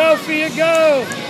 Go, for Fia, go!